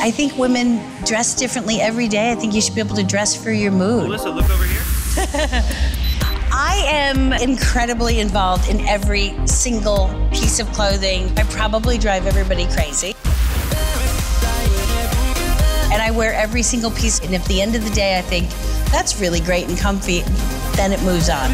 I think women dress differently every day. I think you should be able to dress for your mood. Melissa, look over here. I am incredibly involved in every single piece of clothing. I probably drive everybody crazy. And I wear every single piece. And at the end of the day, I think that's really great and comfy. Then it moves on.